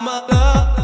mother.